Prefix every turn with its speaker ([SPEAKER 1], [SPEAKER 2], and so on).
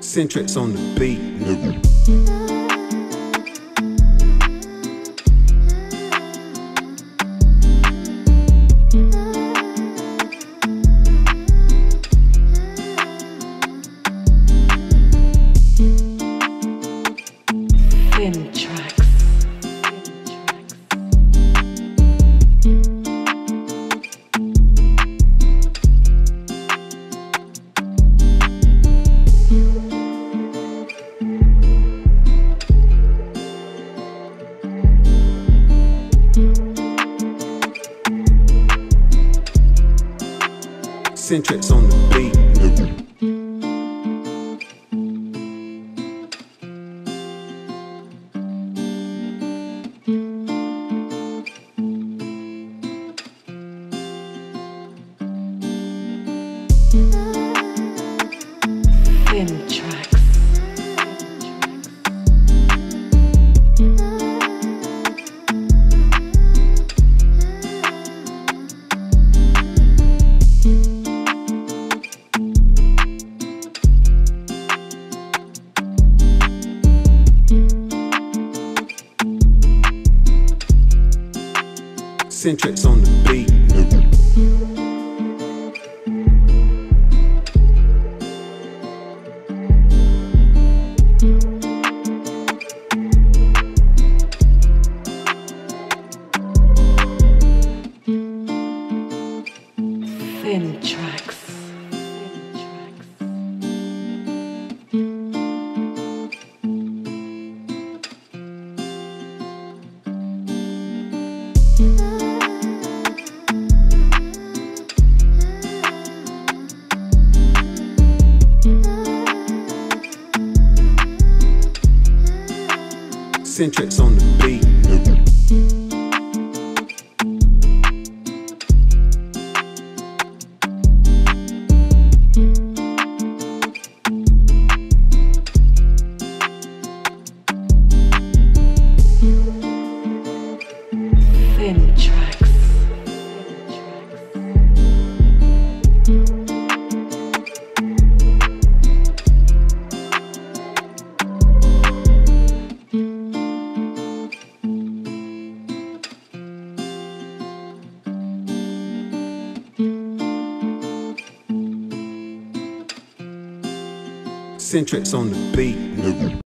[SPEAKER 1] Cin-Trax on the beat, Cin-Trax on the beat, nigga. Cin-Trax. On the beat.
[SPEAKER 2] Cin-Trax.
[SPEAKER 1] Cin-Trax on the beat, Cin-Trax on the beat.